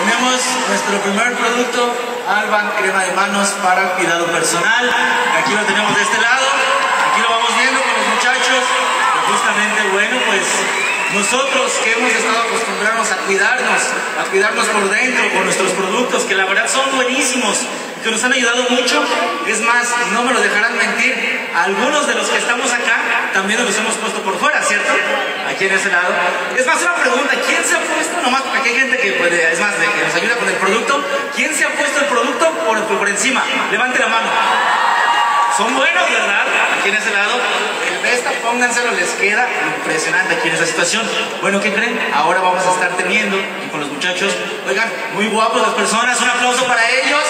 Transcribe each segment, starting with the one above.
Tenemos nuestro primer producto, Alba crema de manos para cuidado personal. Aquí lo tenemos de este lado. Aquí lo vamos viendo con los muchachos. justamente, bueno, pues nosotros que hemos estado acostumbrados a cuidarnos, a cuidarnos por dentro con nuestros productos, que la verdad son buenísimos, que nos han ayudado mucho. Es más, no me lo dejarán mentir, algunos de los que estamos acá también nos hemos puesto por fuera, ¿cierto? Aquí en ese lado. Es más, una pregunta, ¿quién se ha puesto, nomás porque hay gente que es más, de que nos ayuda con el producto, ¿quién se ha puesto el producto por, por encima? Levante la mano. Son buenos, ¿verdad? Aquí en ese lado. Esta, pónganselo, les queda impresionante aquí en esa situación. Bueno, ¿qué creen? Ahora vamos a estar teniendo, con los muchachos, oigan, muy guapos las personas, un aplauso para ellos.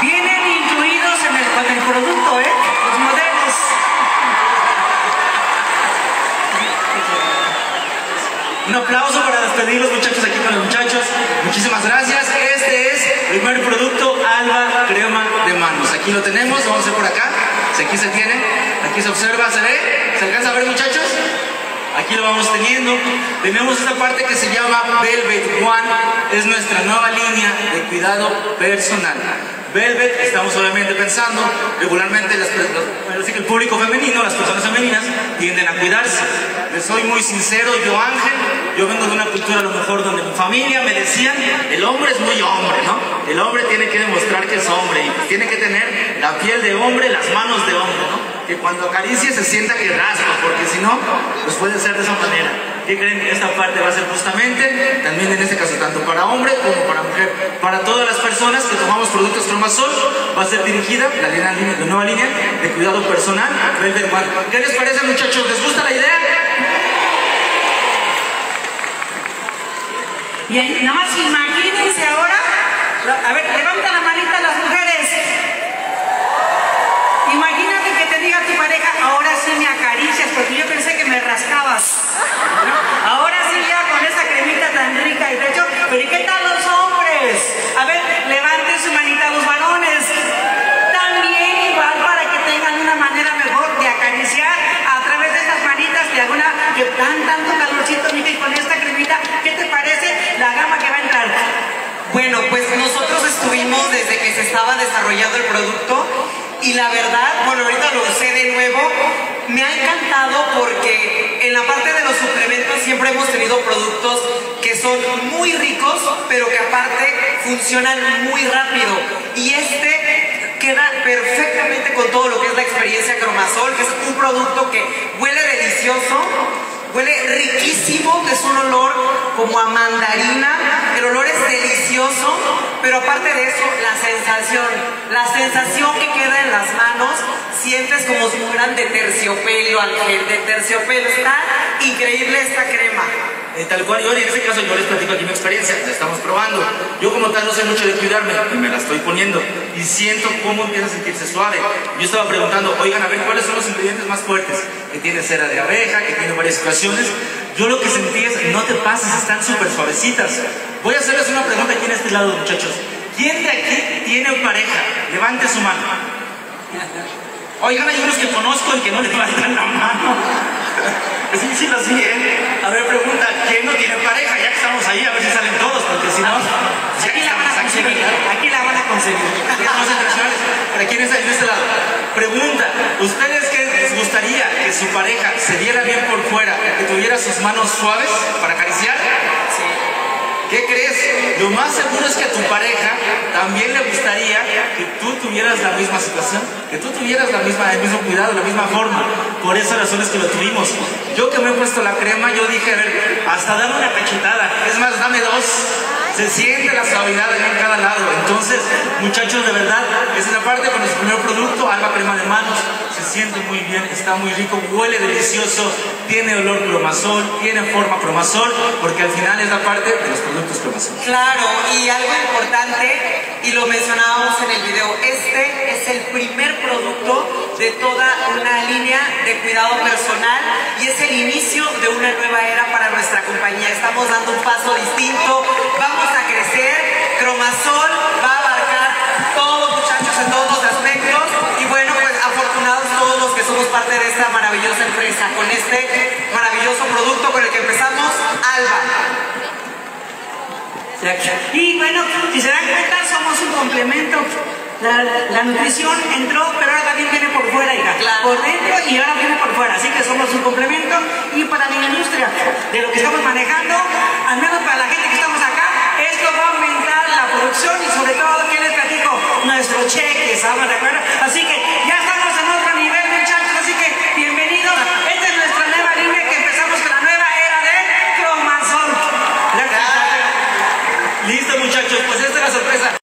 Vienen incluidos en el, con el producto, ¿eh? Los modelos. Un aplauso para despedir los muchachos aquí con los muchachos. Muchísimas gracias. Este es el primer producto Alba Crema de Manos. Aquí lo tenemos, vamos a ver por acá. Aquí se tiene, aquí se observa, ¿se ve? ¿Se alcanza a ver muchachos? Aquí lo vamos teniendo. Tenemos esta parte que se llama Velvet One. Es nuestra nueva línea de cuidado personal. Velvet, estamos obviamente pensando, regularmente las, que el público femenino, las personas femeninas, tienden a cuidarse. Les soy muy sincero, yo Ángel, yo vengo de una cultura a lo mejor donde mi familia me decían, el hombre es muy hombre, ¿no? El hombre tiene que demostrar que es hombre y tiene que tener la piel de hombre, las manos de hombre, ¿no? Que cuando acaricie se sienta que raspa, porque si no, pues puede ser de esa manera. ¿Qué creen? Esta parte va a ser justamente, también en este caso, tanto para hombre como para mujer. Para todas las personas que tomamos productos Cromasol, va a ser dirigida la, línea, la nueva línea de cuidado personal, ¿Qué les parece, muchachos? ¿Les gusta la idea? Y nada más imagínense ahora, a ver, levanta la manita las mujeres. Imagínate que te diga tu pareja, ahora sí me acaricias, porque yo pensé que me rascabas. Ahora sí ya con esa cremita tan rica y de hecho, pero ¿y qué tal los hombres? A ver, levanten su manita a los varones. También igual para que tengan una manera mejor de acariciar a través de estas manitas de alguna que dan tanto calorcito, y con esta cremita, ¿qué te parece la gama que va a entrar? Bueno, pues nosotros desde que se estaba desarrollando el producto y la verdad, bueno, ahorita lo usé de nuevo, me ha encantado porque en la parte de los suplementos siempre hemos tenido productos que son muy ricos, pero que aparte funcionan muy rápido. Y este queda perfectamente con todo lo que es la experiencia Cromasol, que es un producto que huele delicioso, huele riquísimo, que es un olor como a mandarina, el olor es delicioso, pero aparte de eso, la sensación, la sensación que queda en las manos, sientes como si fueran de terciopelo, Ángel, de terciopelo, está increíble esta crema. Eh, tal cual, yo en este caso yo les platico aquí mi experiencia, la estamos probando. Yo como tal no sé mucho de cuidarme y me la estoy poniendo y siento cómo empieza a sentirse suave. Yo estaba preguntando, oigan, a ver cuáles son los ingredientes más fuertes, que tiene cera de abeja, que tiene varias situaciones. Yo lo que sentí es, no te pases, están súper suavecitas. Voy a hacerles una pregunta aquí en este lado, muchachos. ¿Quién de aquí tiene pareja? Levante su mano. Oigan, hay unos que conozco y que no levantan la mano. Es difícil así, ¿eh? A ver, pregunta, ¿quién no tiene pareja? Ya que estamos ahí, a ver si salen todos, porque si no... Aquí la van a conseguir, aquí la van a conseguir. Para quienes hay de este lado. Pregunta, ¿ustedes que su pareja se viera bien por fuera, que tuviera sus manos suaves para acariciar? ¿Qué crees? Lo más seguro es que a tu pareja también le gustaría que tú tuvieras la misma situación, que tú tuvieras la misma, el mismo cuidado, la misma forma. Por esas razones que lo tuvimos. Yo que me he puesto la crema, yo dije, a ver, hasta dame una cachetada. Es más, dame dos. Se siente la suavidad en cada lado. Entonces, muchachos, de verdad, esa es la parte con nuestro primer producto, Alba Crema de Manos. Se siente muy bien, está muy rico, huele delicioso, tiene olor cromasol, tiene forma cromasol, porque al final es la parte de los productos cromasol. Claro, y algo importante, y lo mencionábamos en el video, este es el primer producto de toda una línea de cuidado personal y es el inicio de una nueva era para nuestra compañía. Estamos dando un paso distinto, vamos a crecer, Cromasol va a abarcar todos muchachos en todos los aspectos y bueno, pues afortunados todos los que somos parte de esta maravillosa empresa con este maravilloso producto con el que empezamos, Alba. Y bueno, si se dan cuenta, somos un complemento. La, la nutrición entró, pero ahora también viene por fuera, hija. Claro. Por dentro y ahora viene por fuera. Así que somos un complemento. Y para la industria de lo